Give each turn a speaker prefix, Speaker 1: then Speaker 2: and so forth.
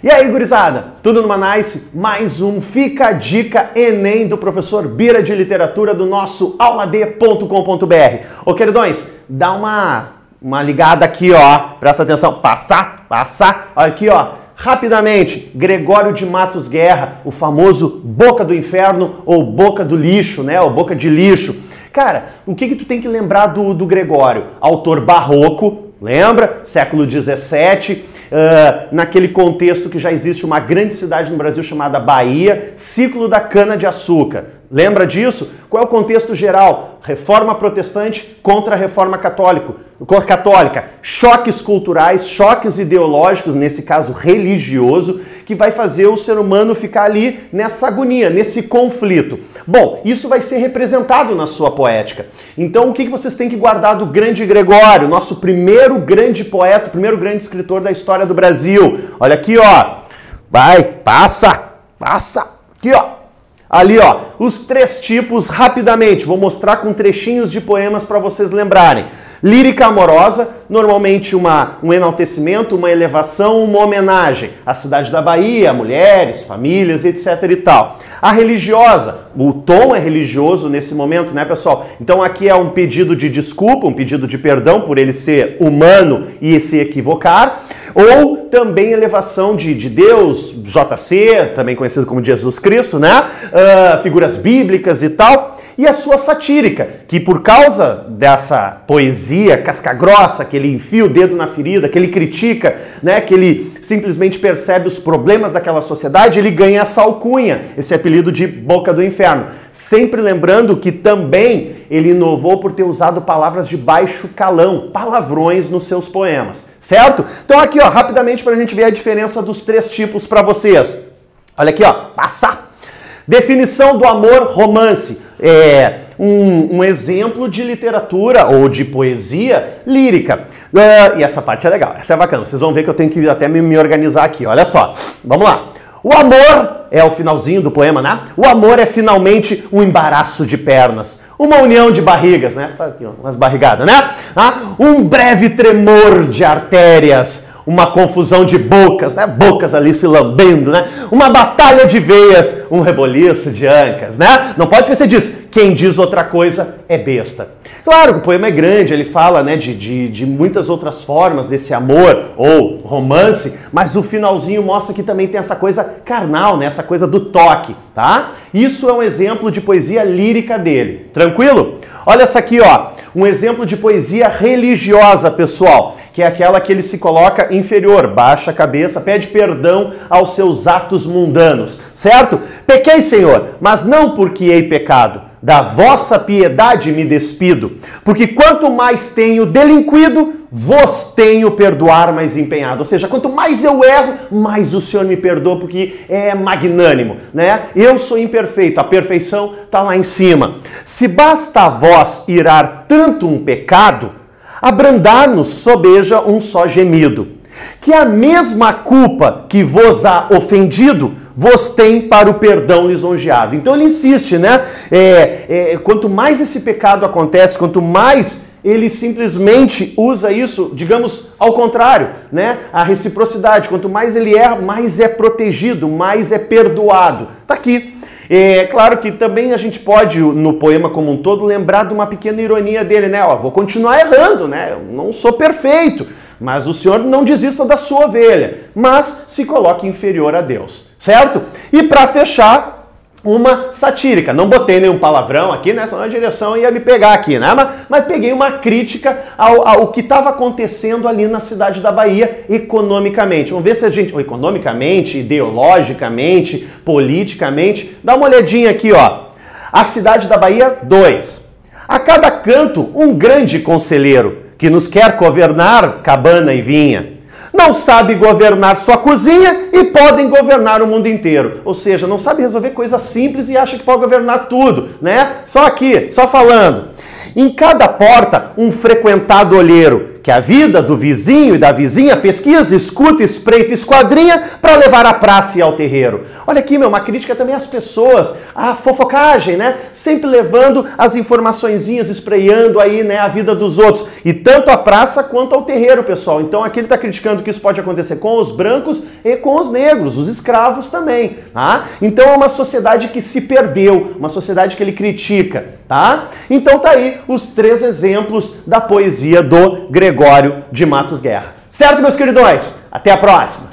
Speaker 1: E aí, gurizada? Tudo numa nice? Mais um Fica a Dica Enem do professor Bira de Literatura do nosso aulad.com.br. Ô, queridões, dá uma, uma ligada aqui, ó. Presta atenção. Passar, passar. Olha aqui, ó. Rapidamente, Gregório de Matos Guerra, o famoso Boca do Inferno ou Boca do Lixo, né? Ou Boca de Lixo. Cara, o que que tu tem que lembrar do, do Gregório? Autor barroco, lembra? Século 17 uh, naquele contexto que já existe uma grande cidade no Brasil chamada Bahia, ciclo da cana-de-açúcar. Lembra disso? Qual é o contexto geral? Reforma protestante contra a reforma católica. católica. Choques culturais, choques ideológicos, nesse caso religioso, que vai fazer o ser humano ficar ali nessa agonia, nesse conflito. Bom, isso vai ser representado na sua poética. Então, o que vocês têm que guardar do grande Gregório, nosso primeiro grande poeta, primeiro grande escritor da história do Brasil? Olha aqui, ó. Vai, passa, passa. Aqui, ó. Ali, ó, os três tipos rapidamente. Vou mostrar com trechinhos de poemas para vocês lembrarem. Lírica amorosa, normalmente uma, um enaltecimento, uma elevação, uma homenagem à cidade da Bahia, mulheres, famílias, etc e tal. A religiosa, o tom é religioso nesse momento, né, pessoal? Então aqui é um pedido de desculpa, um pedido de perdão por ele ser humano e se equivocar, ou também elevação de, de Deus, JC, também conhecido como Jesus Cristo, né? Uh, figuras bíblicas e tal e a sua satírica, que por causa dessa poesia casca-grossa, que ele enfia o dedo na ferida, que ele critica, né, que ele simplesmente percebe os problemas daquela sociedade, ele ganha essa alcunha, esse apelido de boca do inferno. Sempre lembrando que também ele inovou por ter usado palavras de baixo calão, palavrões nos seus poemas, certo? Então aqui, ó, rapidamente para a gente ver a diferença dos três tipos para vocês. Olha aqui, ó, passar. Definição do amor romance é, um, um, exemplo de literatura ou de poesia lírica. Uh, e essa parte é legal, essa é bacana. Vocês vão ver que eu tenho que até me, me organizar aqui. Olha só, vamos lá. O amor é o finalzinho do poema, né? O amor é finalmente um embaraço de pernas, uma união de barrigas, né? Aqui, umas barrigadas, né? Ah, um breve tremor de artérias, uma confusão de bocas, né? Bocas ali se lambendo, né? Uma batalha de veias, um reboliço de ancas, né? Não pode esquecer disso. Quem diz outra coisa é besta. Claro que o poema é grande, ele fala né, de, de, de muitas outras formas desse amor ou romance, mas o finalzinho mostra que também tem essa coisa carnal, né? Essa coisa do toque, tá? Isso é um exemplo de poesia lírica dele. Tranquilo? Olha essa aqui, ó um exemplo de poesia religiosa, pessoal, que é aquela que ele se coloca inferior, baixa a cabeça, pede perdão aos seus atos mundanos, certo? Pequei, Senhor, mas não porque hei pecado. Da vossa piedade me despido, porque quanto mais tenho delinquido, vos tenho perdoar mais empenhado. Ou seja, quanto mais eu erro, mais o Senhor me perdoa, porque é magnânimo, né? Eu sou imperfeito, a perfeição está lá em cima. Se basta a vós irar tanto um pecado, abrandar-nos sobeja um só gemido. Que a mesma culpa que vos há ofendido, vos tem para o perdão lisonjeado. Então ele insiste, né? É, é, quanto mais esse pecado acontece, quanto mais ele simplesmente usa isso, digamos, ao contrário, né? A reciprocidade. Quanto mais ele erra, mais é protegido, mais é perdoado. Tá aqui. É claro que também a gente pode, no poema como um todo, lembrar de uma pequena ironia dele, né? Ó, vou continuar errando, né? Eu não sou perfeito, mas o Senhor não desista da sua ovelha, mas se coloque inferior a Deus certo? E para fechar, uma satírica. Não botei nenhum palavrão aqui, né? Senão a direção ia me pegar aqui, né? Mas, mas peguei uma crítica ao, ao que estava acontecendo ali na cidade da Bahia economicamente. Vamos ver se a gente, economicamente, ideologicamente, politicamente, dá uma olhadinha aqui, ó. A cidade da Bahia, dois. A cada canto, um grande conselheiro que nos quer governar cabana e vinha não sabe governar sua cozinha e podem governar o mundo inteiro. Ou seja, não sabe resolver coisas simples e acha que pode governar tudo, né? Só aqui, só falando. Em cada porta, um frequentado olheiro que a vida do vizinho e da vizinha pesquisa, escuta, espreita, esquadrinha para levar à praça e ao terreiro. Olha aqui, meu, uma crítica também às pessoas, a fofocagem, né? Sempre levando as informaçõezinhas, espreitando aí, né, a vida dos outros. E tanto a praça quanto ao terreiro, pessoal. Então aqui ele está criticando que isso pode acontecer com os brancos e com os negros, os escravos também, tá? Então é uma sociedade que se perdeu, uma sociedade que ele critica, tá? Então tá aí os três exemplos da poesia do Gregório de Matos Guerra. Certo, meus queridões? Até a próxima!